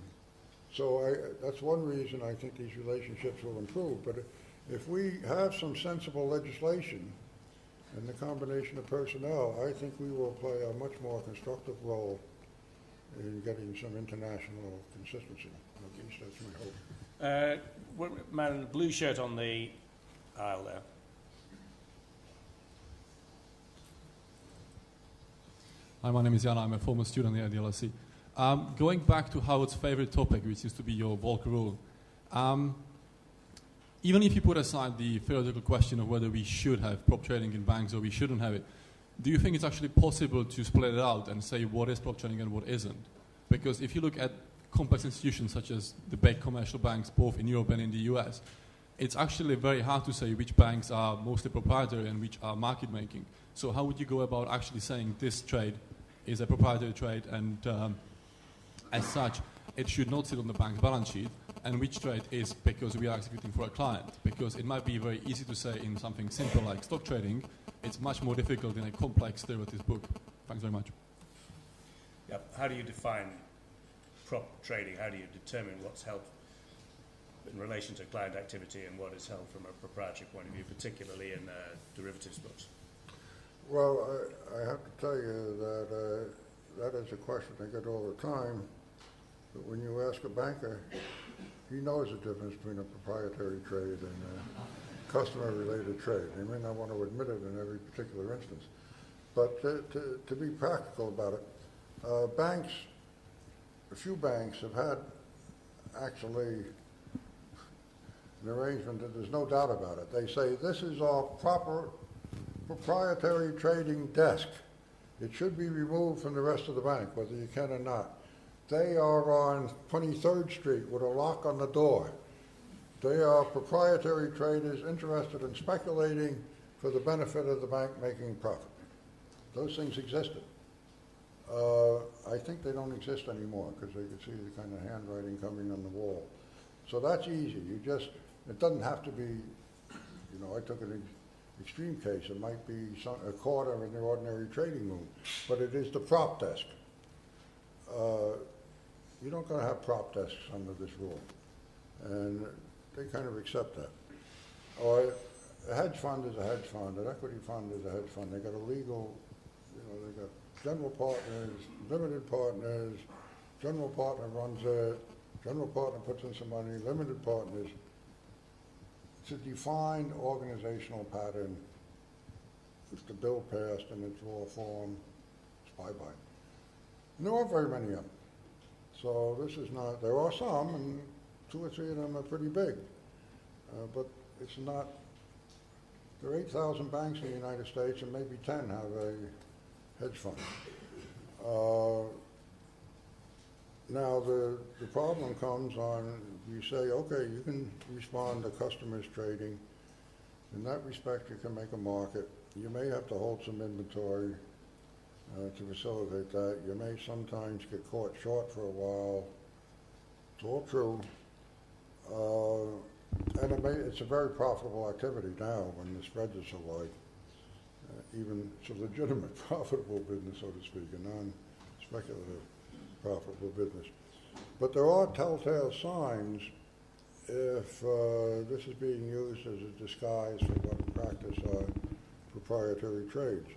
so I, that's one reason I think these relationships will improve. But if we have some sensible legislation and the combination of personnel, I think we will play a much more constructive role in getting some international consistency. At least that's my hope. Uh, what- man in the blue shirt on the aisle there. Hi, my name is Jan. I'm a former student here at the LSE. Um, going back to Howard's favorite topic, which used to be your Volcker rule, um, even if you put aside the theoretical question of whether we should have prop trading in banks or we shouldn't have it, do you think it's actually possible to split it out and say what is prop trading and what isn't? Because if you look at complex institutions such as the big commercial banks, both in Europe and in the US, it's actually very hard to say which banks are mostly proprietary and which are market making. So, how would you go about actually saying this trade is a proprietary trade and um, as such, it should not sit on the bank's balance sheet, and which trade is because we are executing for a client. Because it might be very easy to say in something simple like stock trading, it's much more difficult in a complex derivatives book. Thanks very much. Yep. How do you define prop trading? How do you determine what's held in relation to client activity and what is held from a proprietary point of view, particularly in uh, derivatives books? Well, I, I have to tell you that uh, that is a question I get all the time. But when you ask a banker, he knows the difference between a proprietary trade and a customer-related trade. He may not want to admit it in every particular instance. But to, to, to be practical about it, uh, banks, a few banks have had actually an arrangement that there's no doubt about it. They say this is our proper proprietary trading desk. It should be removed from the rest of the bank, whether you can or not. They are on 23rd Street with a lock on the door. They are proprietary traders interested in speculating for the benefit of the bank making profit. Those things existed. Uh, I think they don't exist anymore because they could see the kind of handwriting coming on the wall. So that's easy. You just, it doesn't have to be, you know, I took an ex- extreme case. It might be some, a quarter in the ordinary trading room, but it is the prop desk. Uh, you don't going to have prop desks under this rule, and they kind of accept that. Or a hedge fund is a hedge fund. An equity fund is a hedge fund. They've got a legal, you know, they've got general partners, limited partners. General partner runs it. General partner puts in some money. Limited partners. It's a defined organizational pattern. It's the bill passed in its raw form. It's bye-bye. And there aren't very many of them. So this is not, there are some, and two or three of them are pretty big. Uh, but it's not, there are 8,000 banks in the United States, and maybe 10 have a hedge fund. Uh, Now, the, the problem comes on, you say, okay, you can respond to customers trading. In that respect, you can make a market. You may have to hold some inventory uh, to facilitate that. You may sometimes get caught short for a while. It's all true. Uh, And it may, it's a very profitable activity now when the spreads are so wide. Uh, Even, it's a legitimate profitable business, so to speak, a non-speculative profitable business. But there are telltale signs if uh, this is being used as a disguise for what in practice are proprietary trades.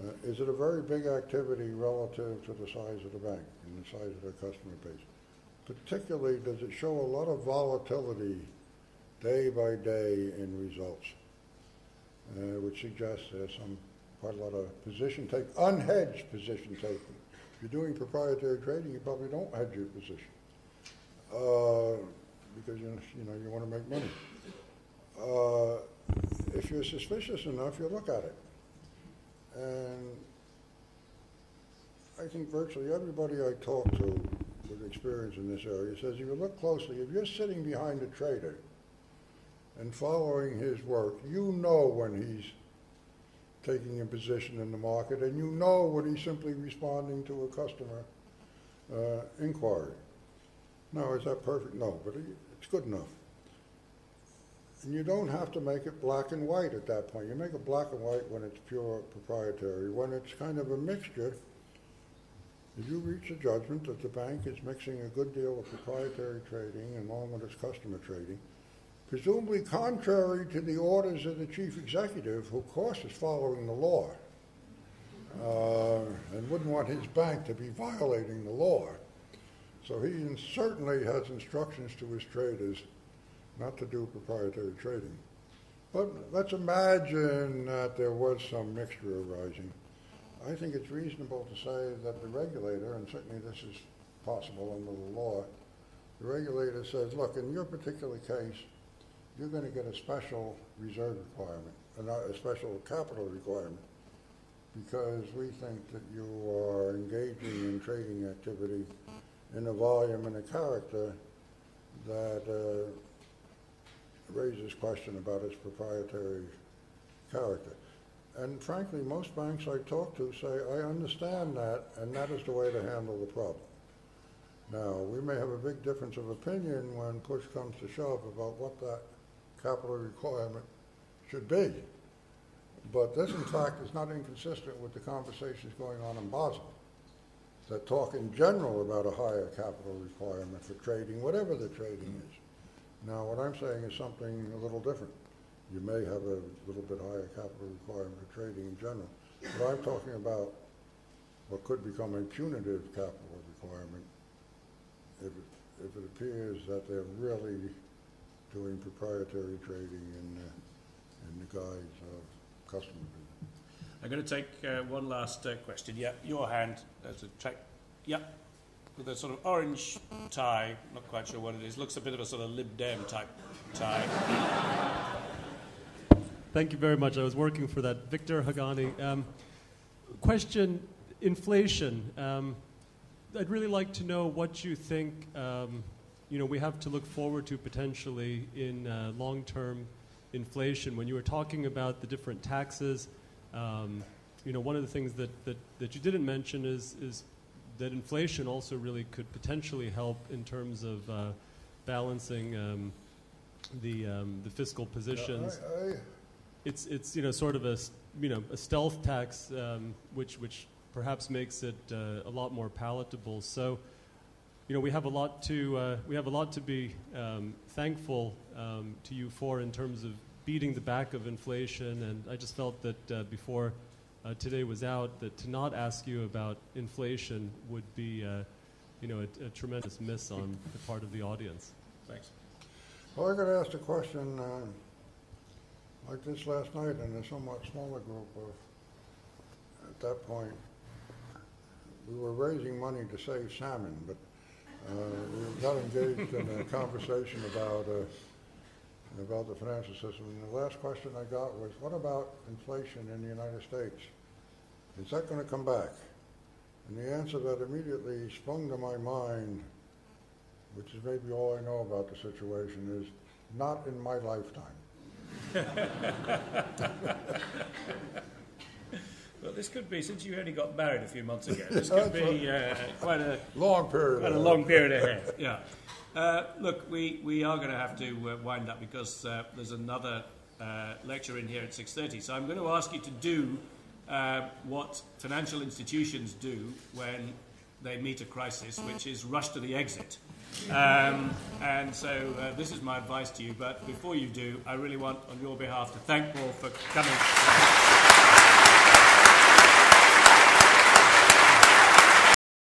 Uh, Is it a very big activity relative to the size of the bank and the size of their customer base? Particularly, does it show a lot of volatility day by day in results? uh, which suggests there's some, quite a lot of position take, unhedged position taking. If you're doing proprietary trading, you probably don't hedge your position, uh, because, you know, you know, you want to make money. Uh, If you're suspicious enough, you look at it. And I think virtually everybody I talk to with experience in this area says if you look closely, if you're sitting behind a trader and following his work, you know when he's taking a position in the market, and you know when he's simply responding to a customer uh, inquiry. Now, is that perfect? No, but it's good enough. And you don't have to make it black and white at that point. You make it black and white when it's pure proprietary. When it's kind of a mixture, if you reach a judgment that the bank is mixing a good deal of proprietary trading along with its customer trading, presumably contrary to the orders of the chief executive, who of course is following the law, uh, and wouldn't want his bank to be violating the law. So he certainly has instructions to his traders not to do proprietary trading. But let's imagine that there was some mixture arising. I think it's reasonable to say that the regulator, and certainly this is possible under the law, the regulator says, look, in your particular case, you're going to get a special reserve requirement, a special capital requirement, because we think that you are engaging in trading activity in a volume and a character that uh, raises question about its proprietary character. And frankly, most banks I talk to say, I understand that, and that is the way to handle the problem. Now, we may have a big difference of opinion when push comes to shove about what that capital requirement should be. But this, in fact, is not inconsistent with the conversations going on in Basel that talk in general about a higher capital requirement for trading, whatever the trading is. Now, what I'm saying is something a little different. You may have a little bit higher capital requirement for trading in general, but I'm talking about what could become a punitive capital requirement if it, if it appears that they're really doing proprietary trading in, uh, in the guise of customer business. I'm going to take uh, one last uh, question. Yeah, your hand. There's a track. Yeah, with a sort of orange tie. Not quite sure what it is. Looks a bit of a sort of Lib Dem type tie. Thank you very much. I was working for that. Victor Haghani. Um, question inflation. Um, I'd really like to know what you think um, you know, we have to look forward to potentially in uh, long term inflation. When you were talking about the different taxes, um, you know, one of the things that, that, that you didn't mention is, is that inflation also really could potentially help in terms of uh, balancing um, the, um, the fiscal positions I, I, it's it's you know sort of a you know a stealth tax um, which which perhaps makes it uh, a lot more palatable. So you know we have a lot to uh, we have a lot to be um, thankful um, to you for in terms of beating the back of inflation. And I just felt that uh, before uh, today was out that to not ask you about inflation would be uh, you know a, a tremendous miss on the part of the audience. Thanks. Well, I got asked a question uh, like this last night in a somewhat smaller group of, at that point, we were raising money to save salmon, but uh, we got engaged in a conversation about, uh, about the financial system. And the last question I got was, what about inflation in the United States? Is that going to come back? And the answer that immediately sprung to my mind, which is maybe all I know about the situation, is not in my lifetime. Well, this could be, since you only got married a few months ago, this could be uh, quite a Long period. quite a long period ahead. Yeah. Uh, look, we, we are going to have to uh, wind up because uh, there's another uh, lecture in here at 6.30. So I'm going to ask you to do uh, what financial institutions do when they meet a crisis, which is rush to the exit. Um, and so this is my advice to you. But before you do, I really want, on your behalf, to thank Paul for coming.